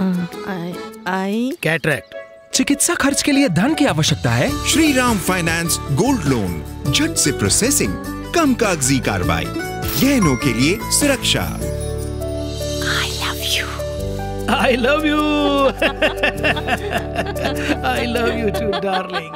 आई cataract चिकित्सा खर्च के लिए धन की आवश्यकता है? Shri Ram finance gold loan झट से प्रोसेसिंग कम कागज़ी कार्रवाई। गहनों के लिए सुरक्षा। I love you I love you I love you too darling